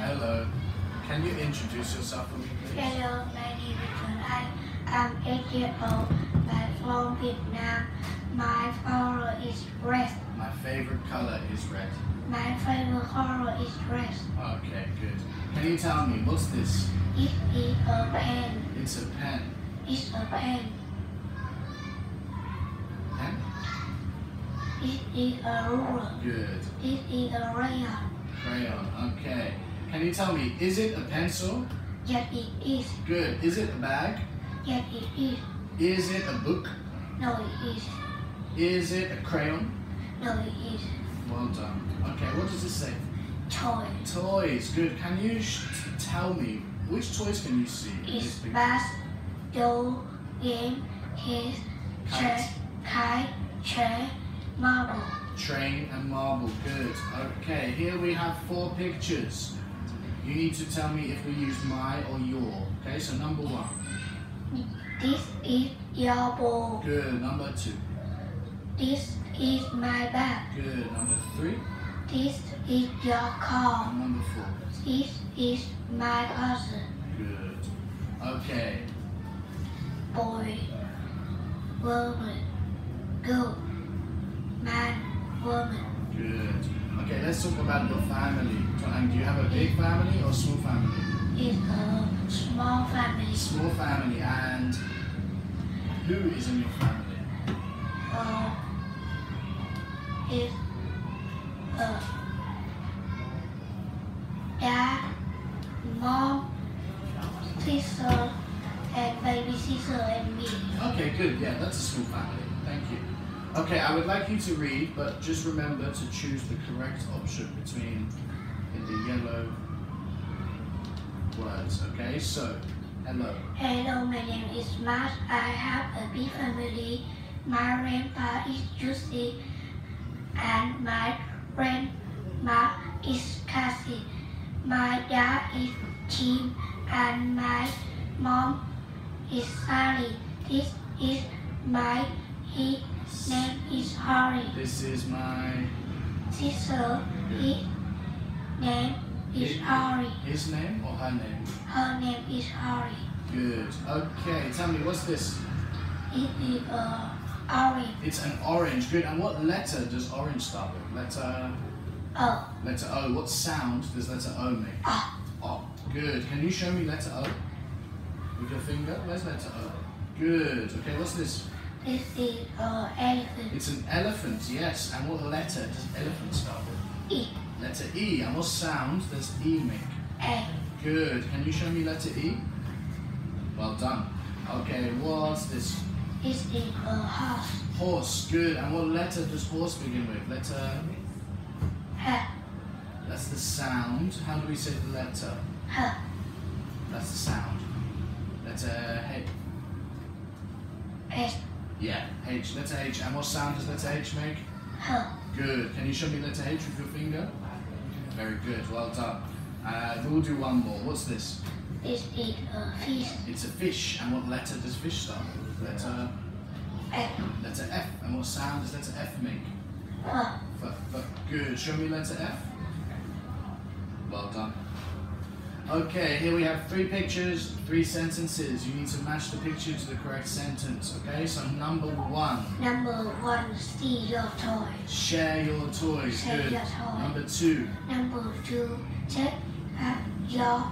Hello. Can you introduce yourself for me, please? Hello, my name is John. I am eight years old. I'm from Vietnam. My color is red. My favorite color is red. My favorite color is red. Okay, good. Can you tell me what's this? It is a pen. It's a pen. It's a pen. Pen? It is a ruler. Good. It is a rayon. Crayon. Okay. Can you tell me, is it a pencil? Yes, it is. Good. Is it a bag? Yes, it is. Is it a book? No, it is. Is it a crayon? No, it is. Well done. Okay, what does it say? Toys. Toys. Good. Can you sh- tell me which toys can you see It's bass, doll, game, kiss, chair, kite, chair, marble. Train and marble. Good. Okay, here we have four pictures. You need to tell me if we use my or your. Okay, so number one. This is your ball. Good. Number two. This is my bag. Good. Number three. This is your car. Number four. This is my cousin. Good. Okay. Boy, woman, let's talk about your family. And do you have a big family or small family? It's a small family. Small family. And who is in your family? Uh, it's a dad, mom, sister, and baby sister and me. Okay, good. Yeah, that's a small family. Thank you. Okay, I would like you to read, but just remember to choose the correct option between in the yellow words. Okay, so hello. Hello, my name is Matt. I have a big family. My grandpa is Juicy, and my grandma is Cassie. My dad is Jim, and my mom is Sally. This is my is Harry. This is my Sister, his name is Harry. his name or her name. Her name is Harry. Good. Okay, tell me what's this? It is a orange. It's an orange. Good. And what letter does orange start with? Letter Oh, letter O. What sound does letter O make? ah. Oh, good. Can you show me letter O? With your finger? Where's letter O? Good. Okay, what's this? Is a elephant. It's an elephant, yes. And what letter does elephant start with? E Letter E. And what sound does E make? A Good. Can you show me letter E? Well done. Okay, what's this? Is a horse. Horse. Good. And what letter does horse begin with? Letter. H That's the sound. How do we say the letter? H That's the sound. Letter H. S Yeah, H. Letter H. And what sound does letter H make? Good. Can you show me letter H with your finger? Very good. Well done. Uh, we'll do one more. What's this? Is a fish. It's a fish. And what letter does fish start with? Letter F letter F. And what sound does letter F make? F F, F. Good. Show me letter F. Well done. Okay, here we have three pictures, three sentences. You need to match the picture to the correct sentence. Okay, so number one, Number one, steal your toys. share your toys. Share Good. your toy. Number two, Number two, take up your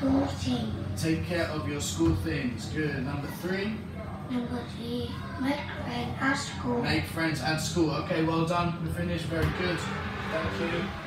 two things. take care of your school things. Good. Number three, Number three, make friends at school. make friends at school. Okay, well done. We finished. Very good. Thank you.